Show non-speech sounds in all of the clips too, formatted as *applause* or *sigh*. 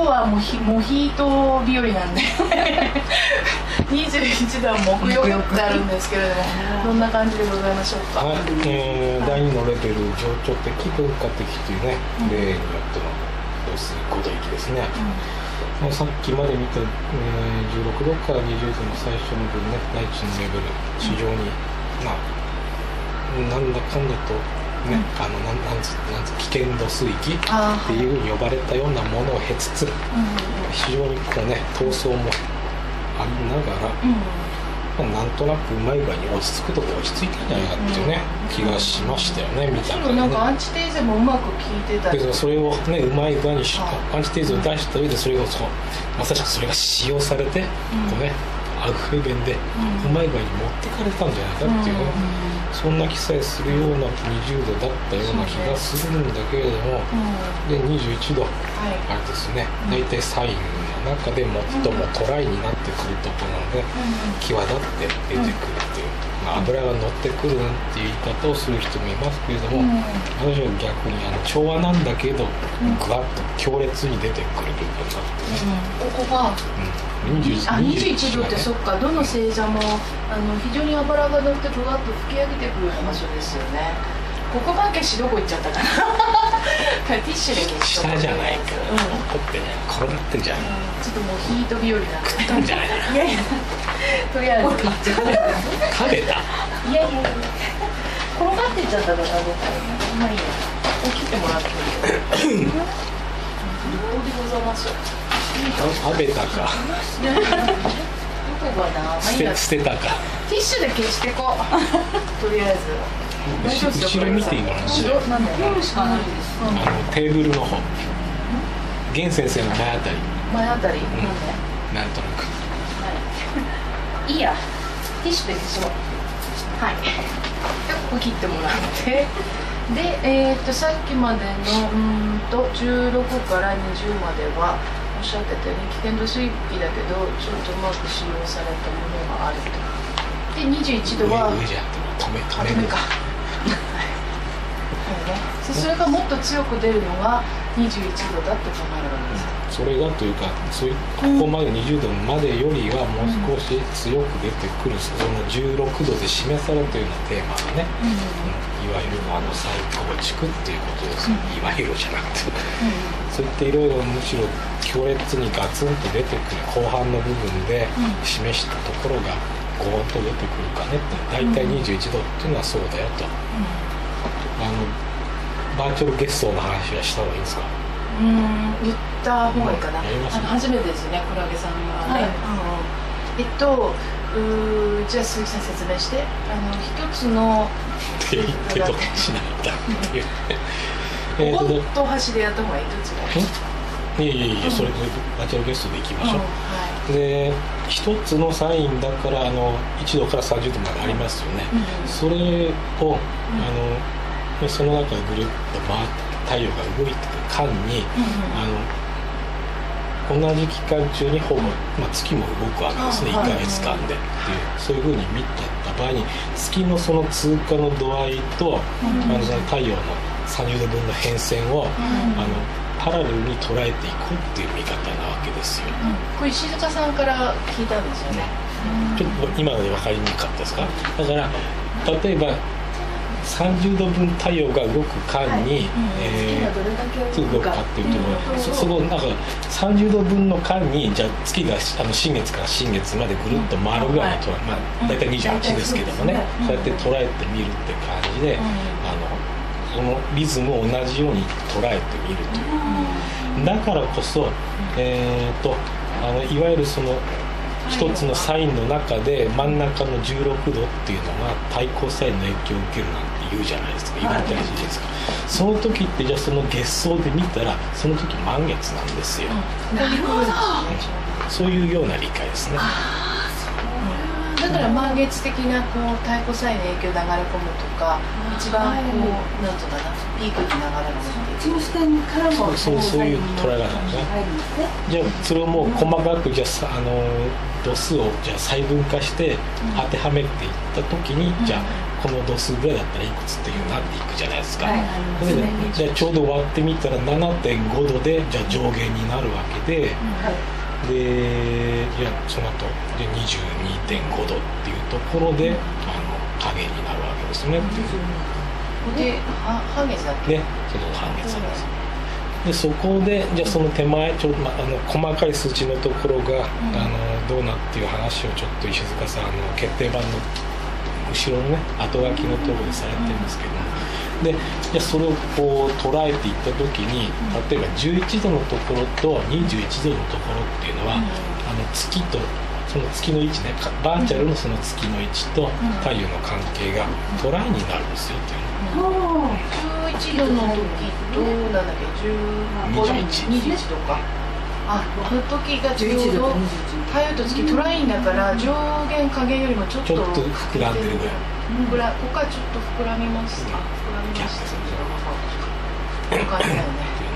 今日はもうヒモヒート日和なんで。21度は木曜日ってあるんですけれどもどんな感じでございましょうか？はい、えー、第2のレベル情緒的文化的というね、例によっての要す。るに5度域ですね、まあさっきまで見た、えー、16度から20度の最初の分ね第1のレベル非常に、まあなんだかんだとね、あのなんなんつなんつ危険度水域っていうふうに呼ばれたようなものを経つつ非常にこうね闘争もありながら、うん、まあなんとなくうまい具合に落ち着くとこ落ち着いたんじゃないかっていうね、気がしましたよね見たらなんかアンチテーゼもうまく効いてたりでそれをねうまい具合にアンチテーゼを出した上でそれをそうまさしくそれが使用されて、こうねアウフヘーベンでうまい具合に持ってかれたんじゃないかっていうね、そんな気さえするような20度だったような気がするんだけれども、で21度。はい。あれですね。大体サイン。の中で最もトライになってくるところなので、際立って出てくるっていう、まあ、油が乗ってくるなんていう言い方をする人もいますけれども、うん。私は逆にあの調和なんだけどぐわっと強烈に出てくる部分があってね、ここがうん、21あ21度ってそっか。どの星座もあの非常に油が乗ってふわっと吹き上げてくる場所ですよねここが消しどこ行っちゃったかな。*laughs* ティッシュで消しとこう。下じゃないかうん。怒ってね転がってんじゃん。ちょっともうヒート日和な食ったんじゃないかいやいや。とりあえず食べたいやいやいや。転がってっちゃったからどっか。まあいいや。起きてもらっていいよ。どうでございましょう食べたか。どこがなまあ捨てたか。ティッシュで消してこう。*laughs* とりあえず後ろ見ていいかな、あのテーブルの方源先生の前あたり前あたり、なんなんとなくはいいいやティッシュで消そうはいここ切ってもらってでえー、っとさっきまでのうんと16から20まではおっしゃってたように危険度水域だけどちょっとうまく使用されたものがあるとで21度は上上じゃ止め止めかそうねそそれがもっと強く出るのが21度だって考えるわけです。それがというかそういうここまで20度までよりはもう少し強く出てくる、その16度で示されたようなテーマがね、いわゆるあの再構築っていうことです。よ、いわゆるじゃなくて。そういったいろいろむしろ強烈にガツンと出てくる後半の部分で示したところがゴーンと出てくるかねって。大体21度っていうのはそうだよと、あのバーチャル月相の話はした方がいいんですか？うん言った方がいいかな、やりますあの初めてですねクラゲさんがね、はい。うん。えっとうーじゃあ鈴木さん説明して。あの一つのって言ってどっちなんだっていう。*laughs* えーとお盆と箸でやった方がいいどっちが。いいいやいやいやそれでバーチャルゲストでいきましょう、うんはで一つのサインだからあの1度から30度までありますよね、うん。それを、あのその中でぐるっと回って太陽が動いてる間に、あの同じ期間中にほぼ、まあ、月も動くわけですね、あはい。1ヶ月間で。っていうそういうふうに見てった場合に月のその通過の度合いと、あのその太陽の30度分の変遷を、あのパラレルに捉えていこうっていう見方なわけですよ。いうん。これ石塚さんから聞いたんですよね、ちょっと今ので分かりにくかったですか？だから例えば30度分太陽が動く間に、えーどれだけどうかっていうところ、そそのなんか30度分の間にじゃあ月があの新月から新月までぐるっと回るぐらいの捉え、まあ、大体28ですけどもね、そうやって捉えてみるって感じで、あのそのリズムを同じように捉えてみると。いう、だからこそ、えー、とあのいわゆるその一つのサインの中で真ん中の16度っていうのが対抗サインの影響を受けるなんて言うじゃないですか。言われたりするじゃないですか、その時ってじゃあその月相で見たらその時満月なんですよ、なるほど。そういうような理解ですねから満月的なこう太鼓サインの影響流れ込むとか一番こうなんとかなピークに流れ込む中視点からもそうそういう捉え方ね。じゃあそれをもう細かくじゃあさあの度数をじゃあ細分化して当てはめていった時に、じゃあこの度数ぐらいだったらいくつっていうなっていくじゃないですか、はいそれでじゃあちょうど割ってみたら7.5度でじゃあ上限になるわけで、はいでじゃあその後で22.5度っていうところで、あの加減になるわけですね。っていうでは半月だっけ？ねその半月なんです。でそこでじゃあその手前ちょまあ、あの細かい数値のところが、あのどうなっていう話をちょっと石塚さんあの決定版の後ろのね後書きのところでされてるんですけどもでじゃあそれをこう捉えていった時に例えば11度のところと21度のところっていうのは、あの月とその月の位置ねかバーチャルのその月の位置と太陽の関係がトライになるんですよっていうの。おー11度の時となんだっけ？15度21 21度か。あこの時がちょ11うど度と21太陽と月トラインだから上限下限よりもちょっと膨らんでるぐらい膨らここからちょっと膨らみますあ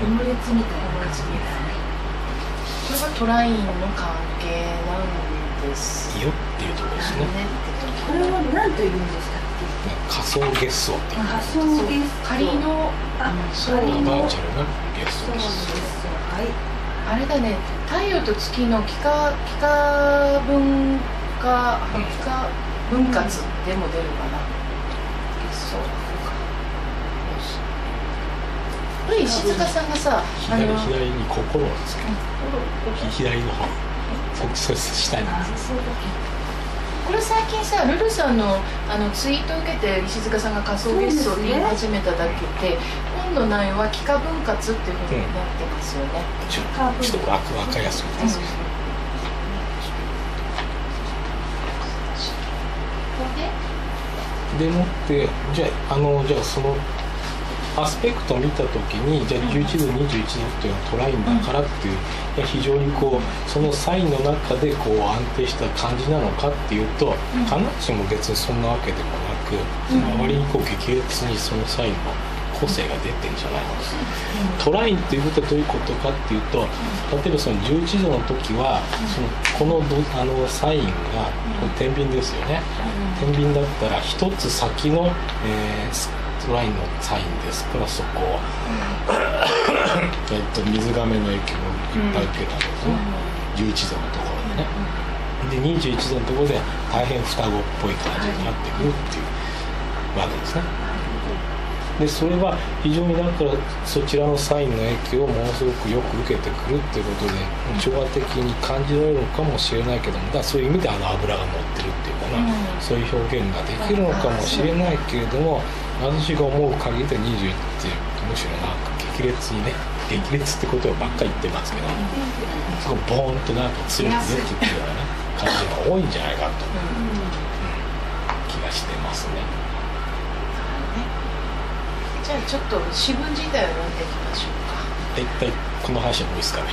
オムレツみたいなこれがトラインの関係なんですよっていうところですねこれは何と言うんでしたっ仮想月相っていうけ仮のバーチャルなで相ですはい。あれだね太陽と月の幾何幾何分化幾何分割でも出るかな月相これ石塚さんがさあ左に心をつける。左の方。そそ下にこれ最近さルルさんのあのツイートを受けて石塚さんが仮想月相って言い始めただけで本の内容は幾何分割っていうふうになってますよね、ちょちょっとわかりやすいです。けどでもってじゃああのじゃあそのアスペクトを見た時にじゃあ11度21度っていうのはトラインだからっていう、いや非常にこうそのサインの中でこう安定した感じなのかっていうと、必ずしも別にそんなわけでもなく、周りにこう激烈にそのサインの個性が出てるんじゃないの。か、トラインっていうことはどういうことかっていうと例えばその11度の時はそのこのどあのサインがこの天秤ですよね、天秤だったら一つ先の、えートラインのサインです。からそこを、えっと水がめの影響をいっぱい受けたんですね、11度のところでね。で21度のところで大変双子っぽい感じになってくるっていうわけですね。でそれは非常にだからそちらのサインの影響をものすごくよく受けてくるっていうことで調和的に感じられるのかもしれないけどもだそういう意味であの油が乗ってるっていうかな、そういう表現ができるのかもしれないけれども私が思う限りで21ってむしろなんか激烈にね激烈ってことばっかり言ってますけどすごいボーンとなんか強く出てくるようなね感じが多いんじゃないかと、気がしてますね。じゃあちょっと詩文自体を読んでいきましょうか。一体この話はもういいですかね。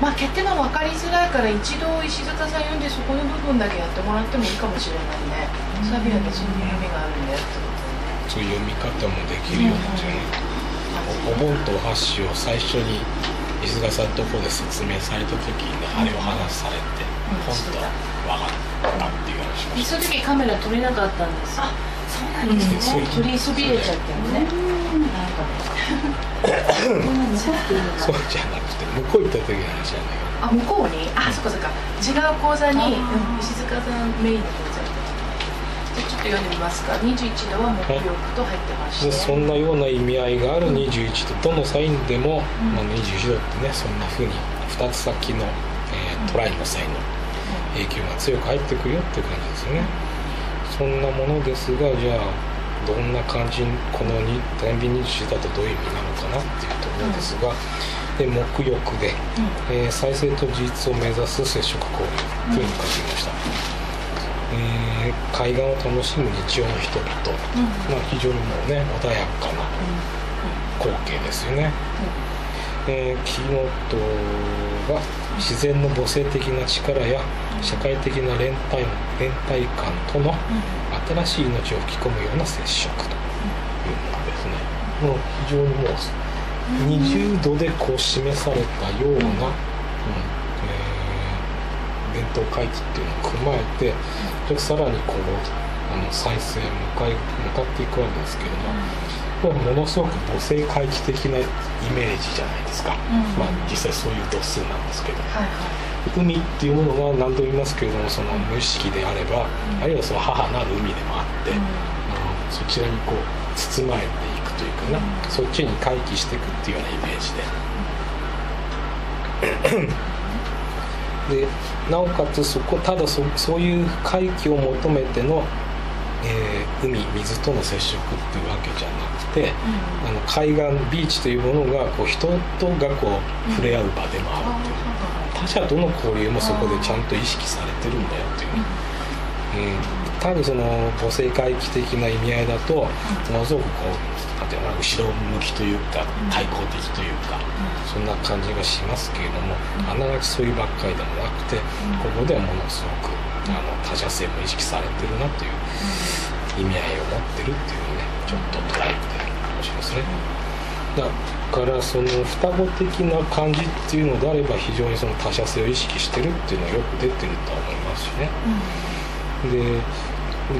まあ決定版分かりづらいから一度石塚さん読んでそこの部分だけやってもらってもいいかもしれないねサビはねそういう意味があるんだよってそういう読み方もできるようにじゃないお盆とお箸を最初に石塚さんのところで説明された時にねあれを話されてうん本当は分かったっていう話をしでその時カメラ撮れなかったんです。あそうなんですね。撮りそびれちゃってるね。なんかそうじゃなくて向こう行った時の話なんだけど。あ向こうに？あそっかそっか。違う講座に石塚さんメインの講座にじゃあちょっと読んでみますか。21度は木曜日と入ってまして。でそんなような意味合いがある21度どのサインでも、うん。まあ、21度ってねそんな風に2つ先の、えートライのサインの影響が強く入ってくるよっていう感じですよね。そんなものですがじゃあどんな感じにこのに天秤21だとどういう意味なのかなっていうところですが、で木欲で、えー再生と自立を目指す接触交流というのを書きました、えー海岸を楽しむ日常の人々、まあ、非常にもうね穏やかな光景ですよね、えー、キーノートは自然の母性的な力や社会的な連帯連帯感との新しい命を吹き込むような接触というものですね。もう非常にもう20度でこう示されたような、うんえー伝統回帰っていうのを踏まえてでさらにこうあの再生へ向かい向かっていくわけですけれども、これはものすごく母性回帰的なイメージじゃないですか、うん。まあ、実際そういう度数なんですけど。はいはい。海っていうものが何度も言いますけれどもその無意識であれば、あるいはその母なる海でもあって、あのそちらにこう包まれていくというかな、そっちに回帰していくっていうようなイメージで。*laughs* でなおかつそこただそそういう回帰を求めての、えー海水との接触っていうわけじゃなくて、あの海岸ビーチというものがこう人とがこう触れ合う場でもあるっていう。他者との交流もそこでちゃんと意識されてるんだよっていう。ね、うん、多分その母性回帰的な意味合いだとものすごくこうなんていう後ろ向きというか対抗的というか、そんな感じがしますけれどもあながちそういうばっかりでもなくてここではものすごくあの他者性も意識されてるなという意味合いを持ってるっていうねちょっと捉えてるかもしれないですね。だからその双子的な感じっていうのであれば非常にその他者性を意識してるっていうのはよく出てるとは思いますしね。で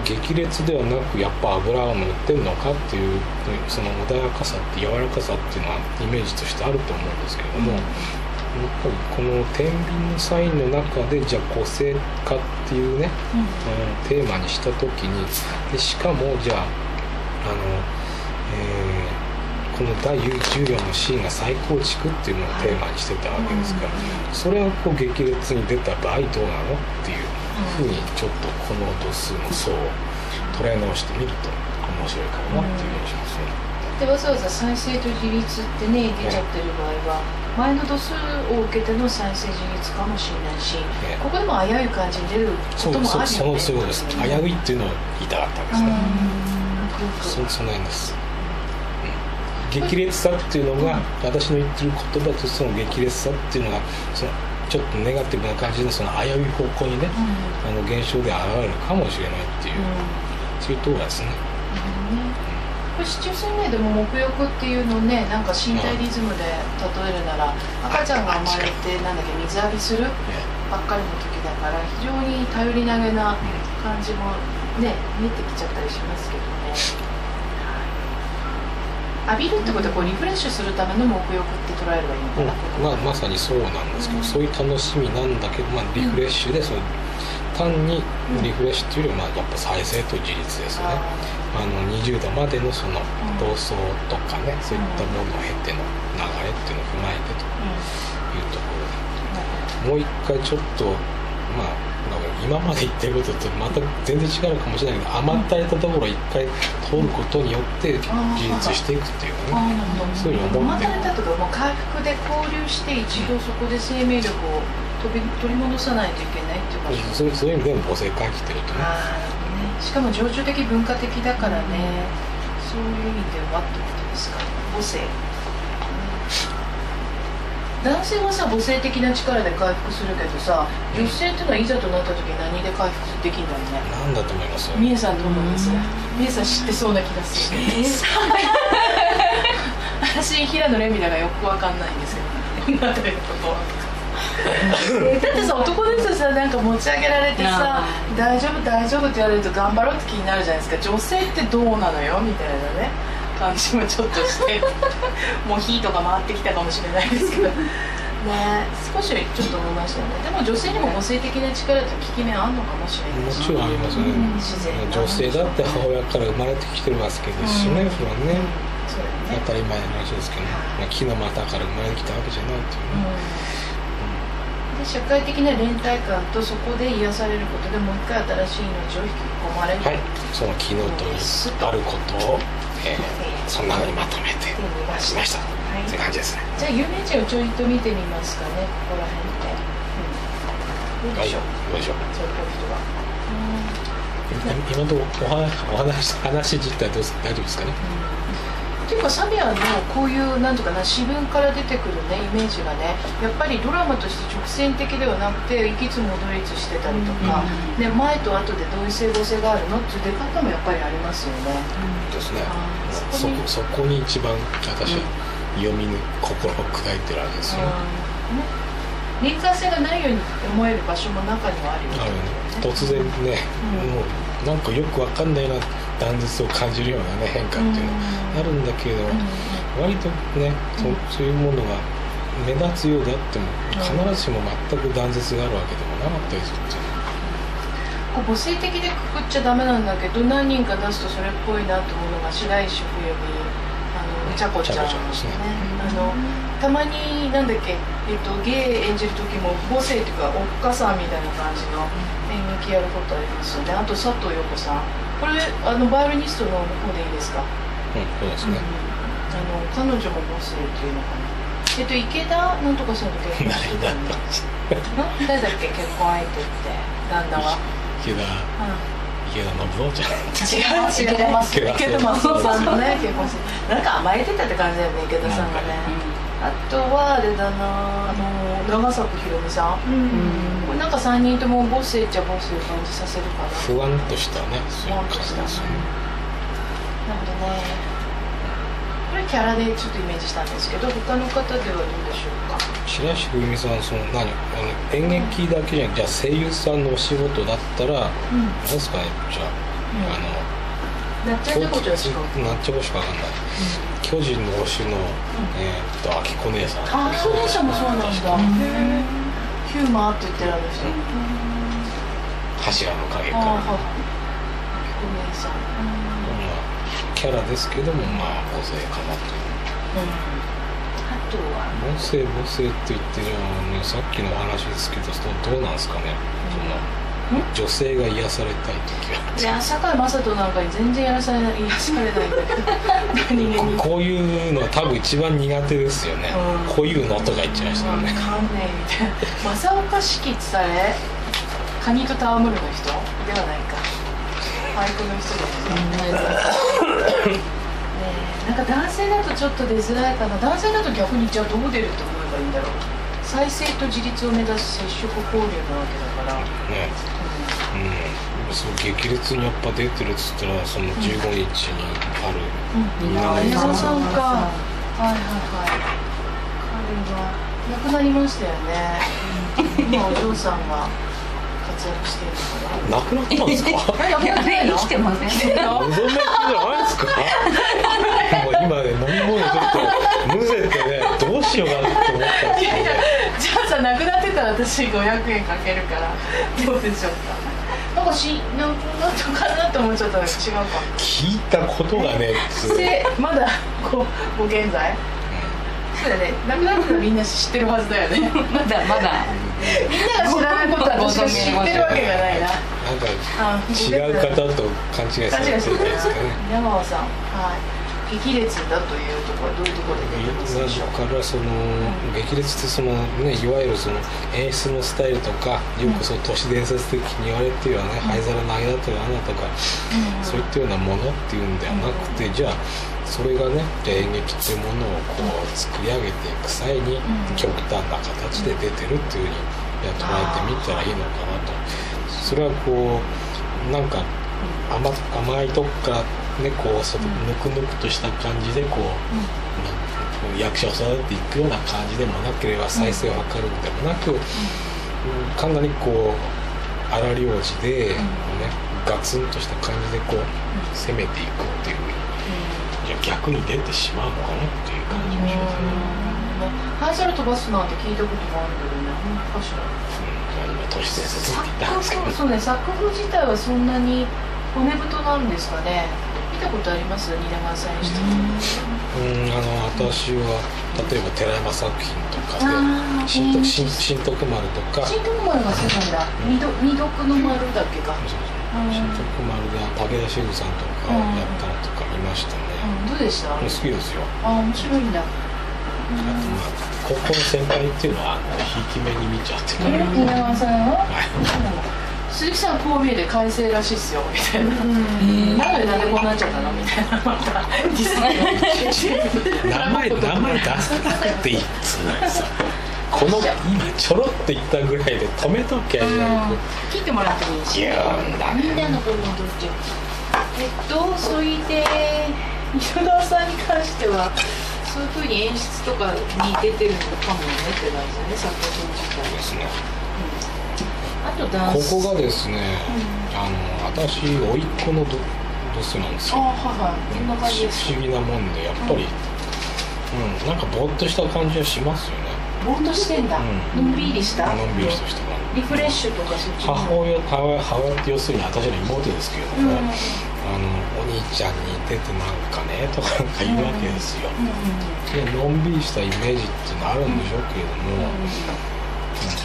激烈ではなくやっぱ油が乗ってるのかっていうその穏やかさって柔らかさっていうのはイメージとしてあると思うんですけれども、やっぱりこの天秤のサインの中でじゃあ個性化っていうね、うん。テーマにした時にでしかもじゃああの、えーこの第14のシーンが再構築っていうのをテーマにしてたわけですから、それがこう激烈に出た場合どうなのっていうふうにちょっとこの度数の層を捉え直してみると面白いかもなっていう気がしますね。でわざわざ再生と自立ってね出ちゃってる場合は前の度数を受けての再生自立かもしれないし、ねここでも危うい感じに出ることもあるよねそうそうです。危ういっていうのを言いたかったわけですね。そその辺です、うん激烈さっていうのが、私の言ってる言葉とその激烈さっていうのがそのちょっとネガティブな感じでその危うい方向にね、あの現象で現れるかもしれないっていう、そういうところですね。これ市中水面でも沐浴っていうのをねなんか身体リズムで例えるなら赤ちゃんが生まれてなんだっけ水浴びするばっかりの時だから非常に頼り投げな感じもね見えてきちゃったりしますけどね浴びるってことはこうリフレッシュするための沐浴って捉えればいいのかな、まあ、まさにそうなんですけど、そういう楽しみなんだけど、まあ、リフレッシュでその単にリフレッシュっていうよりは、まあ、やっぱ再生と自立ですよね。あの20度までのその同窓とかね、そういったものを経ての流れっていうのを踏まえてというところでもう一回ちょっとまあ今まで言ってることとまた全然違うかもしれないけど甘ったれたところを一回通ることによって自立していくっていうかね。そういうふうに思ってる。またれたとかもう回復で交流して一度そこで生命力を飛び取り戻さないといけないっていうか。そういうそういう意味でも母性回帰ってるとねね。しかも情緒的文化的だからね、そういう意味ではってことですか？母性男性はさ母性的な力で回復するけどさ女性っていうのはいざとなった時何で回復できるんだろうね。なんだと思います？みえさんどう思います？みえさん知ってそうな気がする。私平野レミだがよくわかんないんですけど。*laughs* だってさ男の人さなんか持ち上げられてさ「大丈夫大丈夫」って言われると頑張ろうって気になるじゃないですか。女性ってどうなのよ？みたいなね感じもちょっとして *laughs* もう火とか回ってきたかもしれないですけど。ね少しちょっと思いましたよね。でも女性にも母性的な力って効き目あんのかもしれないし。もちろんありますよね、自然な。女性だって母親から生まれてきてるわけですしね、それはね、そうだよね。当たり前の話ですけど、まあ、木の股から生まれてきたわけじゃないっていうね、で社会的な連帯感とそこで癒されることでもう一回新しい命を引き込まれる、はい。そのキーノートにあることを、えーそんなのにまとめてしました、はい。という感じですね。じゃあ有名人をちょいと見てみますかねここら辺で、うん、どうはいでしょう、よいしょそういう人は。今のところお話お話話自体どう大丈夫ですかね？っていうかサビアのこういうなんとかな詩文から出てくるねイメージがねやっぱりドラマとして直線的ではなくていきつ戻りつしてたりとか、ね、前と後でどういう整合性があるのっていう出方もやっぱりありますよね。ですね。そこそこに一番私は読みぬ心を砕いてるわけですよ、うんね。臨界性がないように思える場所も中にはあるよあるね。突然ね、うん。もうなんかよくわかんないな断絶を感じるようなね変化っていうのがあるんだけれども、割とねそそういうものが目立つようであっても必ずしも全く断絶があるわけでもなかったりするっていう。のはこう母性的でくくっちゃダメなんだけど何人か出すとそれっぽいなと思うのが白石冬美あのちゃこちゃんですね。あのたまになんだっけ、えっと、ゲイ演じる時も母性っていうかおっかさんみたいな感じの演劇やることありますよね。あと佐藤陽子さんこれあのバイオリニストの方でいいですか？うんそうですね、あの彼女も母性っていうのかな。えっと池田なんとかさんと結婚してたんだな *laughs* 誰だっけ？結婚相手って。旦那は、池田。うん。池田信夫ちゃん。違う違う。池田池田正夫さんとね結婚して。なんか甘えてたって感じだよね池田さんがねあとはあれだなあの長作ひろみさん、これなんか3人とも母性っちゃ母性を感じさせるかな不安としたねそういう感じですよねなるほどねこれキャラでちょっとイメージしたんですけど他の方ではどうでしょうか白石文美さんその何あの演劇だけじゃなくてじゃあ声優さんのお仕事だったら、うん何ですかねじゃあ、あのなっちゃん猫ちゃんしかなっちゃこしかわかんない、巨人の推しの、えーっとあきこ姉さん。あそうでしたもそうなんだ。ヒューマーって言ってるあの人柱の影あから、あはい。お姉さん。まあキャラですけどもまあ個性かなという。あとは？母性母性って言ってるのはねさっきの話ですけどどうなんですかね、その女性が癒されたい時はいや堺雅人なんかに全然やらされない癒されないんだけどここういうのは多分一番苦手ですよね、うん。こういうのとか言っちゃいましたよね、わかんねえ。みたいな正岡子規ってされカニと戯るの人？ではないか。俳句の人ですねなんか男性だとちょっと出づらいかな。男性だと逆にじゃあどう出ると思えばいいんだろう。再生と自立を目指す接触交流なわけだから、ねうん、そう激烈にやっぱ出てるっつったらその15日にあるうん、稲稲田さん。田さん。かはいはいはい彼は亡くなりましたよね今お嬢さん。が活躍してるかななくなったん。ですかあれ亡くなってないの生きてません。生きじゃないですかもう今ね飲み物ちょっとむせてねどうしようかなって思ったん。ですけどいやいやじゃあさ亡くなってたら私500円かけるからどうでしょうかなんかしなんなんとかなと思っちゃった。んだけど違うか。聞いたことがねつでまだごご現在。そうだよね。亡くなってたらみんな知ってるはずだよね。*laughs* まだまだ。みんなが知らないことは私が知ってるわけがないな。なんかあ違う方と勘違いされてるんですかね。山川さん。はい激烈だというところはどういうところで出てだからその激烈ってそのねいわゆるその演出のスタイルとかよくその都市伝説的に言われてるようなね灰皿投げだとかなんだとかそういったようなものっていうんではなくてじゃあそれがね演劇っていうものをこう作り上げていく際に極端な形で出てるっていうふうに捉えてみたらいいのかなとそれはこうなん。か甘甘いとこからねこうそのぬくぬくとした感じでこう、なん役者を育てていくような感じでもなければ再生を図るんでもなく、うん。かなりこう荒療治で、ねガツンとした感じでこう攻めていくっていうふうにじゃあ逆に出てしまうのかなっていう感じもしますね。灰皿飛ばすなん。て聞いたことがあるけどね本当かしらうん、今都市伝説って言ったんですけど。作風そうね作風自体はそんなに骨太なんですかね。見たことあります？蜷川さんにして。うんあの私は例えば寺山作品とかで新徳うん新新徳丸とか。新徳丸が好きなんだ。二度二読の丸だっけか、新徳丸で武田修二さんとかやったのとか見ましたね、うん、どうでした？好きですよ。あ面白いんだ。あとまあ高校の先輩っていうのはひいき目に見ちゃって。える、蜷川さんははい鈴木さんこう見えて改正らしいっすよみたいな、なん。でなんでこうなっちゃったの？みたいな。また名前名前出さなくていいっつうのにさ。この今ちょろっと言ったぐらいで止めときゃい切ってもらってもいいしみんなの分もどっちえっとそれで磯田さんに関してはそういうふうに演出とかに出てるのかもねって感じだね作品自体。ですねこス。こがですね、あの私甥っ子のドドスなんですよ。あはいはい。不思議なもんでやっぱり、うん。なんかぼーっとした感じはしますよね。ぼーっとしてんだ、うん。のんびりした？のんびりとした感じリフレッシュとかそっちの母親母親母親って要するに私の妹ですけれども、うん。うんあのお兄ちゃんに出てなんかねとかなんか言うわけですよ、でのんびりしたイメージっていうのはあるんでしょうけれども、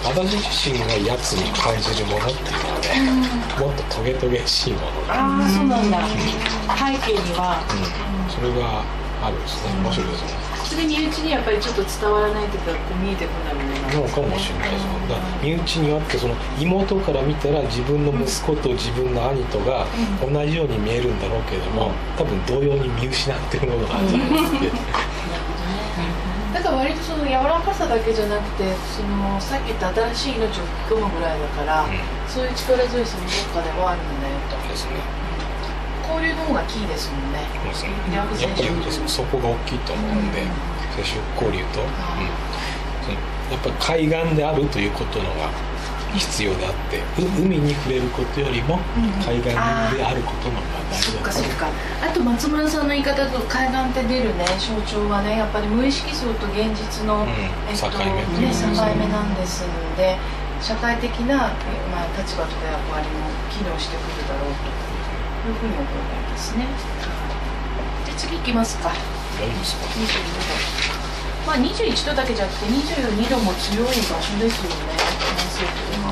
私自身がやつに感じるものっていうのはね、もっとトゲトゲしいもの。が、ああそうなんだ。背景には。うん、それがあるんですね面白いですよね。それ身内にやっぱりちょっと伝わらないとかこう見えてこないものなんですのかもしれないですよ。だから身内にあってその妹から見たら自分の息子と自分の兄とが同じように見えるんだろうけれども多分同様に見失ってるものがあるんじゃないですか、だから割とその柔らかさだけじゃなくてそのさっき言った新しい命を吹き込むぐらいだから、うん。そういう力強いさもどっかではあるんだよと。ですね。交流の方がキーですもんね。そやっぱりそこが大きいと思うんで、うん。接触交流と、うん。そのやっぱり海岸であるということのが必要であってう海に触れることよりもうん。海岸であることの方が大そ事だと。っかそっか。あと松村さんの言い方だと海岸って出るね象徴はねやっぱり無意識層と現実の、うん。えっと境目ね、境目なんですので社会的な、えまあ、立場とか役割も機能してくるだろうというふうに思いますねで次いきますか大丈夫ですか22度まあ21度だけじゃなくて22度も強い場所ですよね南西部では。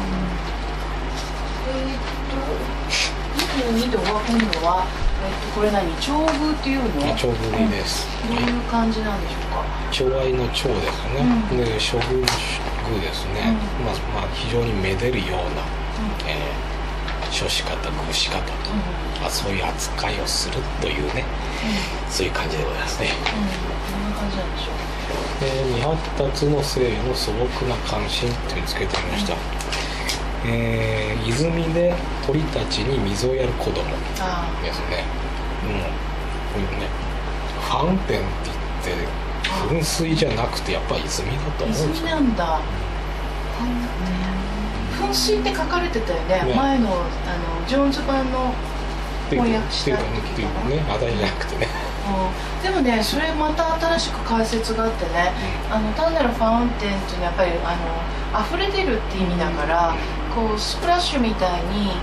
えーっと22度は今度は、えっとこれ何長宮っていうの？長文です、どういう感じなんでしょうか？寵愛の長ですね、うん。で処遇の具ですね、うん。まあ、まあ非常にめでるような、えー処し方具し方と、まあ、そういう扱いをするというねそういう感じでございますね。どんな感じなんでしょう。で未発達の性の素朴な関心とつけてみました、えー泉で鳥たちに水をやる子供。あですね。もうこういうね。ファウンテンって言って噴水じゃなくてやっぱり泉だとあ思うんですよ。泉なんだ。噴水って書かれてたよね。ね。前のあのジョーンズ版の翻訳してっていうかねあだ名じゃなくてね。うん。でもねそれまた新しく解説があってねあの単なるファウンテンっていうのはやっぱりあの溢れ出るって意味だからこうスプラッシュみたいに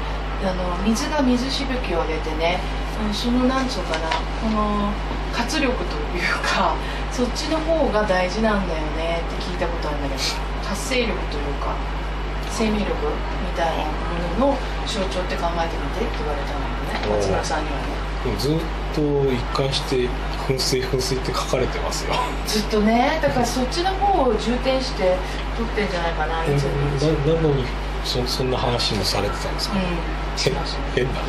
あの水が水しぶきを上げてね、うん、そのなんつうかなこの活力というかそっちの方が大事なんだよねって聞いたことあるんだけど達成力というか生命力みたいなものの象徴って考えてみてって言われたのよね松村さんにはね。でもずっと一貫して噴水噴水って書かれてますよ。ずっとねだからそっちの方を重点して撮ってんじゃないかなないつ。もなのにそそんな話もされてたんですか、うん。し変変なの。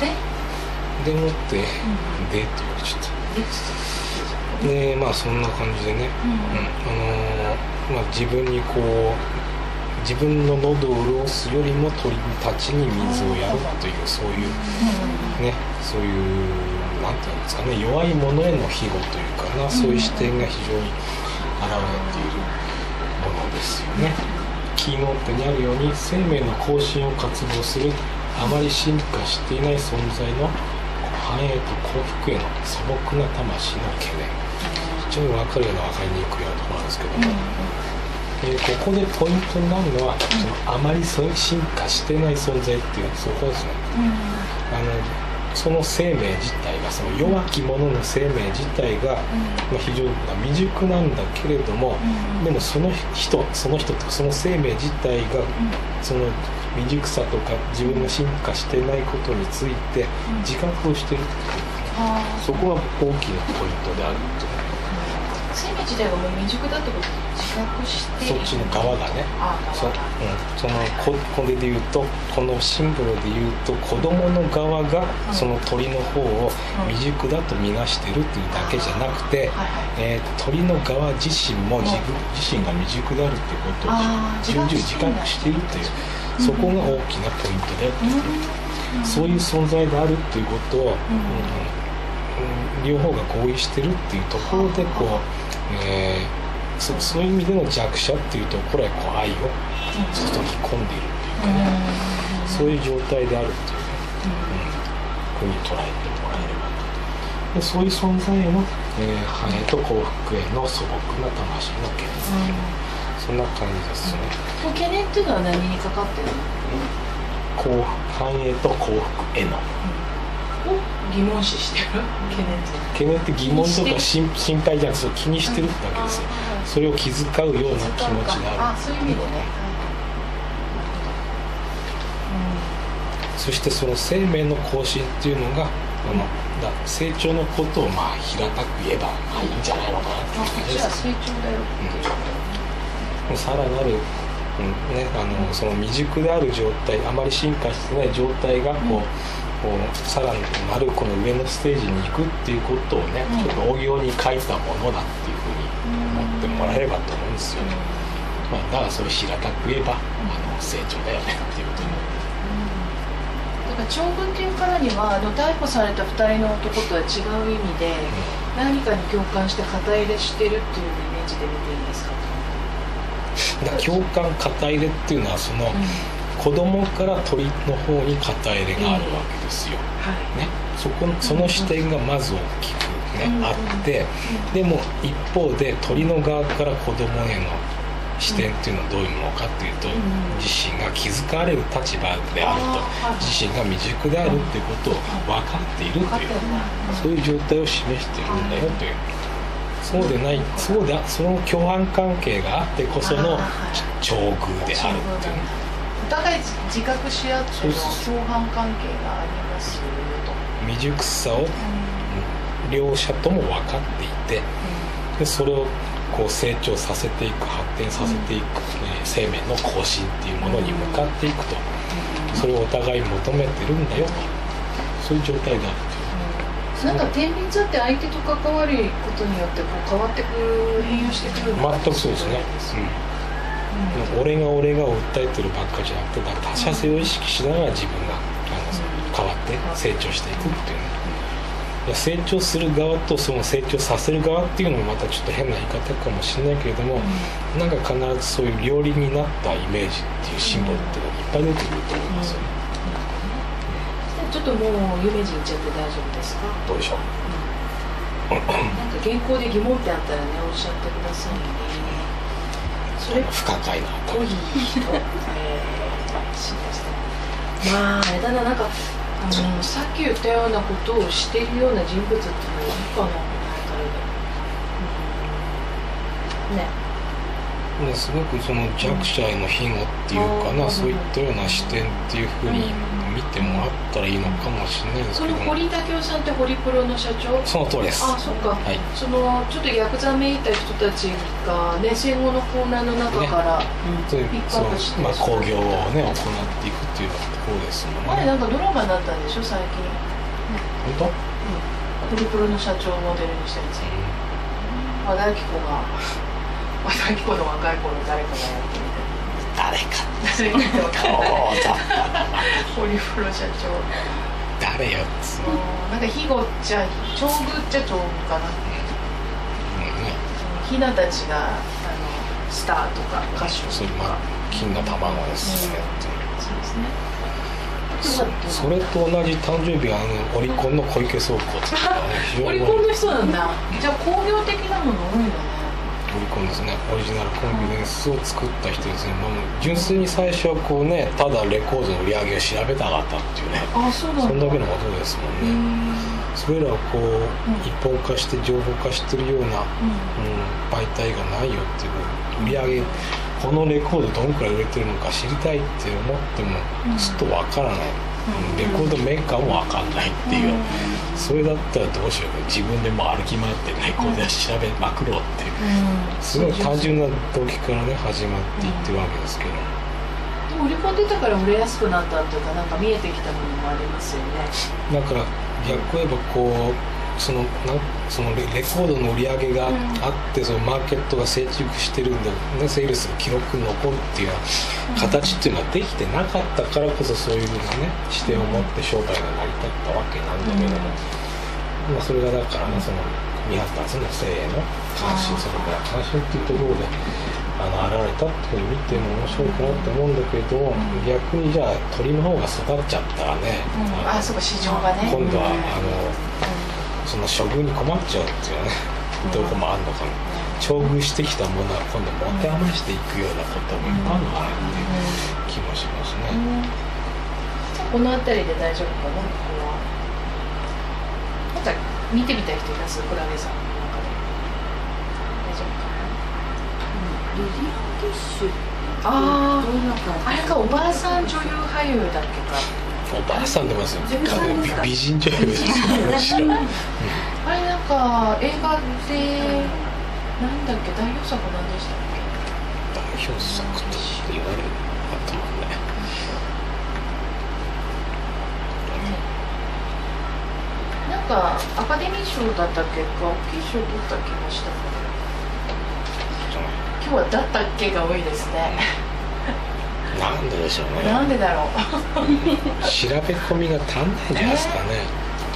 で？でもって、でって言われちゃったでまあそんな感じでね、うん。うん。あのーまあ、自分にこう自分の喉を潤すよりも鳥たちに水をやるというそういうねそういうなんていうんですかね弱いものへの庇護というかなそういう視点が非常に現れているものですよね。キーノートにあるように生命の更新を渇望するあまり進化していない存在の繁栄と幸福への素朴な魂の懸念。非常に分かるような分かりにくいようなところなんですけども、えーここでポイントになるのは、そのあまり進化してない存在っていうそこですねあのその生命自体がその弱き者の生命自体が、まあ、非常に未熟なんだけれども、でもその人その人とかその生命自体が、その未熟さとか自分が進化してないことについて自覚をしているっていう。そこが大きなポイントであるという生命自体がもう未熟だってことを自覚してそっちの側がね。そ,、うん。そのここれで言うとこのシンボルで言うと子供の側がうん。その鳥の方をうん。未熟だと見なしてるっていうだけじゃなくて、えー鳥の側自身も自分自身が未熟であるっていうことをあー重々自覚しているっていうそこが大きなポイントだよっていううん。そういう存在であるっていうことを、うん。うん両方が合意してるっていうところでこう、えーそそういう意味での弱者っていうところへこう愛を注ぎ込んでいるっていうかね、そういう状態であるっていうね、うん、ふうに捉えてもらえればと。でそういう存在への、えー繁栄と幸福への素朴な魂の懸念、そんな感じですね、うん。懸念っていうのは何にかかってるの幸福繁栄と幸福へのを疑問視してる？懸念って懸念って疑問とか心心配じゃなくてそう気にしてるってわけですよ。それを気遣うような気持ちである。あそういう意味でね。そしてその生命の更新っていうのがあのだ成長のことをまあ平たく言えばまあいいんじゃないのかなって感じですじゃあ成長だよ。っていうことさらなる、うんね、あのその未熟である状態あまり進化してない状態がこう,、こうさらなるこの上のステージに行くっていうことをね、うん。ちょっと大行に書いたものだっていうふうに思ってもらえればと思うんですよ。ね、まあ、だからそれ平たく言えば、あの成長だよねっていうことに。なるだから長文っていうからにはあの逮捕された2人の男とは違う意味で何かに共感して肩入れしてるっていうイメージで見ていいんですか？共感肩入れっていうのはその、子供から鳥の方に肩入れがあるわけですよ、はい。ね、そこその視点がまず大きく、ねうんあってでも一方で鳥の側から子供への視点っていうのはどういうものかっていうと、ん自身が気遣われる立場であると。自身が未熟であるっていうことを分かっているというそういう状態を示しているんだよという。そうでないそうでその共犯関係があってこその境遇であるっていう。ねお互い自覚し合っての共犯関係がありますよと。未熟さを両者とも分かっていてでそれをこう成長させていく発展させていく、えー生命の更新っていうものに向かっていくと。それをお互い求めてるんだよと。そういう状態があるっていう。なんか天秤座って相手と関わることによってこう変わってく変容してくる全くそうですね、うん、俺が俺がを訴えてるばっかじゃなくてだから他者性を意識しながら自分があの変わって成長していくっていうね成長する側とその成長させる側っていうのもまたちょっと変な言い方かもしれないけれども、なんか必ずそういう両輪になったイメージっていうシンボルっていうのがいっぱい出てくると思いますよね、ちょっともう有名人言っちゃって大丈夫ですかどうでしょうなん。か原稿で疑問点あったらねおっしゃってくださいねそれ不可解な。濃い人、えー、しまああれだな。なんかあのさっき言ったようなことをしているような人物っていうのはいるかな。この辺りで、すごくその弱者への庇護っていうかな、うん。そういったような視点っていうふうに見てもらったらいいのかもしれないですそけども。の堀武雄さんってホリプロの社長？その通りです。あそっか、はい。そのちょっとヤクザめいた人たちがね戦後の混乱の中から、そういうピックアップしてまあ、興行をね行っていくっていうところですもんね。あれなんかドラマになったんでしょ？最近、本当、ホリプロの社長をモデルにしてるんですよ和田アキ子が和田アキ子の若い頃誰かがやってみ誰かたいな誰かってわかホリプロ社長誰よっなんかひごっちゃ長具っちゃ長具かなのね。ひなたちがあのスターとか歌手とかまあ金の卵ですね、そうですね。そそれと同じ誕生日はあのオリコンの小池倉庫っていうのはね。非常にオリコンの人なんだじゃあ工業的なもの多いんだねオリコンですねオリジナルコンフィデンスを作った人ですね、まあ、もう純粋に最初はこうねただレコードの売り上げを調べたかったっていうねあそうなんだ。そんだけのことですもんね。それらをこう一本化して情報化してるような、うん、媒体がないよっていう売り上げこのレコードどんくらい売れてるのか知りたいって思ってもちょっとわからない、うんレコードメーカーもわかんないっていう、それだったらどうしよう。か自分でも歩き回ってねこうで調べまくろうっていう。すごい単純な動機からね始まっていってるわけですけど、でも売り込んでたから売れやすくなったっていうかなんか見えてきたものもありますよね。だから逆を言えばこうそのなんそのレレコードの売り上げがあって、そのマーケットが成熟してるんで、ね、セールスが記録に残るっていう形っていうのはできてなかったからこそそういうふうなね視点を持って商売が成り立ったわけなんだけども、まあ、それがだからねその見張ったその性への関心それから関心っていうところであの現れたっていうふうに見ても面白いかなって思うんだけど、逆にじゃあ鳥の方が育っちゃったらね、うん。あそうか市場がね。今度は、うん。あのその処遇に困っちゃうっていうね、うん。どこもあるのかな。調遇してきたものは今度持て余していくようなこともいっぱいあるのかなっていう気もしますね、この辺りで大丈夫かな？ここはなんか見てみたい人います？クラゲさんの中で。大丈夫かリリアン・ティッシュあーどんな感じなあれかおばあさん女優俳優だっけかおばあさんでます美美人女優ですよ。あれなんか？映画でなんだっけ代表作何でしたっけ代表作と言われるあったもん。ねなんかアカデミー賞だったっけか大きい賞取った気がした今日は「だったっけ?」が多いですねなんででしょうね。なんでだろう。調べ込みが足んないんじゃないですかね、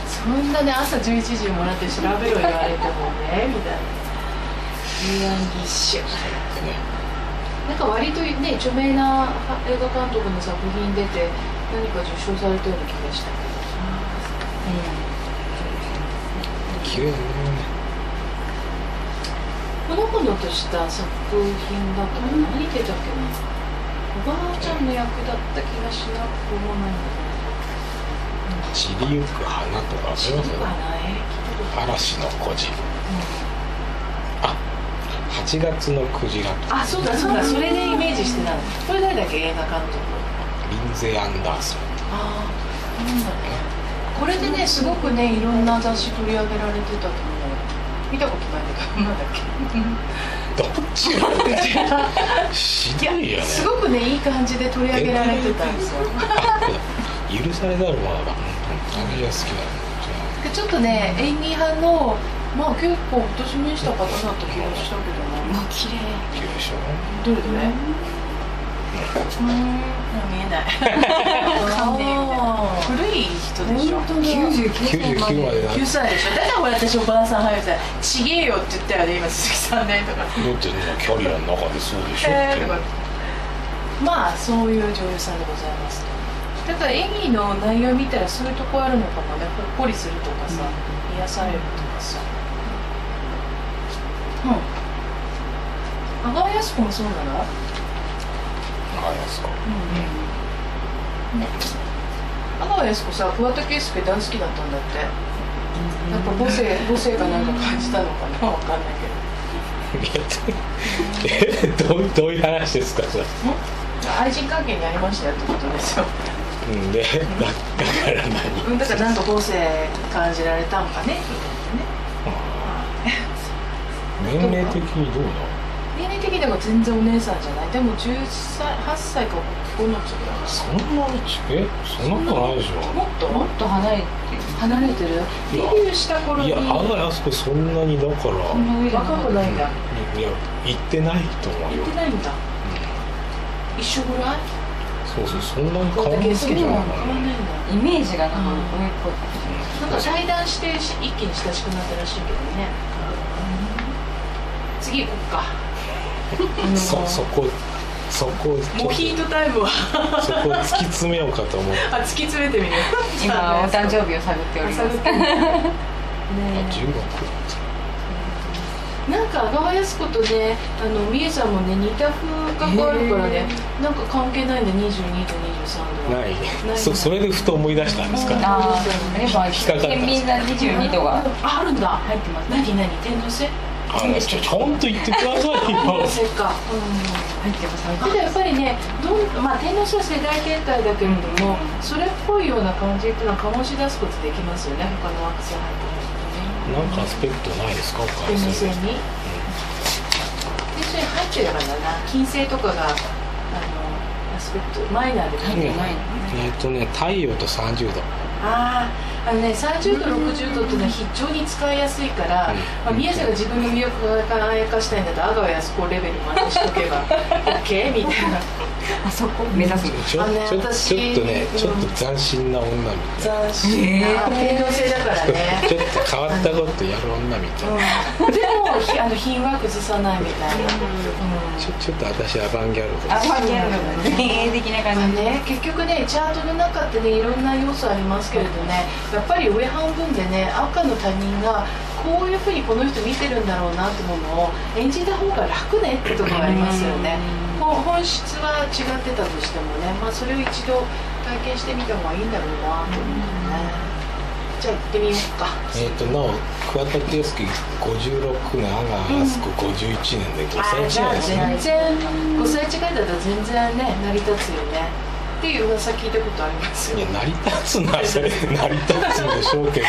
そんなね朝11時にもらって調べろ言われてもねみたいな。ユアンギッシなんか割とね著名な映画監督の作品出て何か受賞されたような気がしたけど。綺麗だね。ほのぼのとした作品だと何出たっけな？おばあちゃんの役だった気がしなくもないんだけ散りゆく花とかありますよねどあない聞いたこと嵐の孤児あ8月のクジラ。あそうだそうだそれでイメージしてたの。これ誰だっけ映画監督。リンゼ・アンダーソンああなんだろうこれでねすごくねいろんな雑誌取り上げられてたと思う。見たことないんだけどなんだっけどっちなんだよひどいよ。ねすごくねいい感じで取り上げられてた。んですよ。あ許されざるものだ私が好きだでちょっとね演技派のまあ結構今年見した方だった気がしたけどなあ綺麗。綺麗でしょ？どれどれ？うん見えない。顔古い人でしょ。本当だ99まで。な9歳でしょ。だから俺私おばあさん入ったら「ちげえよ」って言ったよね今鈴木さんねとか。だってねキャリアの中でそうでしょって。えーまあそういう女優さんでございますだから演技の内容見たらそういうとこあるのかもね。ほっこりするとかさ、癒されるとかさ。うん。阿川靖子もそうなの？あやすか？阿川靖子さ桑田佳祐大好きだったんだって。やっぱ母性母性かなんか感じたのかなわかんないけど。えどうどういう話ですか？それ。愛人関係にありましたよってことですよ。うんでだだから何？うんだからなんか母性感じられたんかねみたいなね。年齢的にどうなの？的には全然お姉さんじゃない。でも10歳8歳か9つぐら。いそんなにちえそんなことないでしもっと？もっと離れてる？離れてる？デビューした頃に。ょいや阿賀靖子そんなにだから。若くないんだ。いや行ってないと思う行よってないんだ。一緒ぐらい？そうそうそんなに変わんないんないんだ。イメージがなん。か上っぽいなんか対談して一気に親しくなったらしいけどね。次行こっかそそこそこモヒートタイムは。そこを突き詰めようかと思って。あ突き詰めてみる。今 *laughs* お誕生日を探っております。探ってみるねあ16なんか阿川靖子とねあの美恵さんもね似た風格あるからねなんか関係ないんだ22と23度は。ない。ないそそれでふと思い出したんですか？うんああやっぱ引っかかった県民な22度が。ああるんだ。入ってますね。何何？天皇制あのちょちゃんと言ってくださいよ。*laughs* せっか。入ってますただやっぱりねどん、まあ、天皇賞世代天体だけれどもそれっぽいような感じっていうのは醸し出すことできますよね。他の惑星入ってないとね。なんかアスペクトないですか？お母天さん王星に。入ってればだな金星とかがあのアスペクトマイナーで入ってないえっとね太陽と30度。あああのね30度60度っていうのは非常に使いやすいから、うんまあ、宮下が自分の魅力を輝かしたいんだったら阿川靖子レベルまでしとけば OK みたいな。*laughs* あそこ。目指すちょ？あのねちょ私ちょっとねうん。ちょっと斬新な女みたいな。斬新な天皇星だからね。*laughs* ちょっと変わったことやる女みたいな。うん。でもひあの品は崩さないみたいな、うん。ちょちょっと私アバンギャルドアです。バンギャルドな前衛的なまあ感じね、結局ねチャートの中ってねいろんな要素ありますけれどねやっぱり上半分でね赤の他人がこういうふうにこの人見てるんだろうなってものを演じた方が楽ねってところがありますよね。本質は違ってたとしてもね、まあ、それを一度体験してみた方がいいんだろうなと思ってね。じゃあ行ってみようか。えっ、となお桑田佳祐56年阿川靖子51年で5あじゃあ歳違いですね。全然5歳違いだったら全然ね成り立つよねっていう噂聞いたことありますよ。いや成り立つのはそれ成り立つんでしょうけど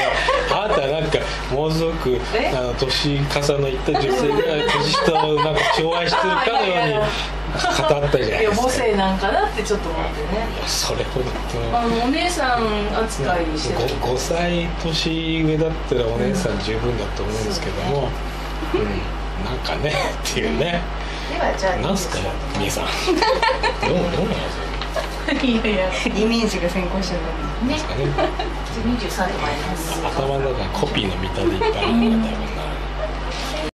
あなたなんかものすごくえ？あの年重のいった女性が年下をなんか寵愛してるかのように語ったじゃないですか。母性なんかなってちょっと思ってね。いやそれほど。あのお姉さん扱いにしてる。5, 歳年上だったらお姉さん十分だと思うんですけども、うん。なんかねっていうね。ではじゃあなんすかみえさん。どうどうなんです *laughs* いやいや。イメージが先行しちゃったねかね。*laughs* 23と参ります。頭の中にコピーの見たでいっぱいあるんだよね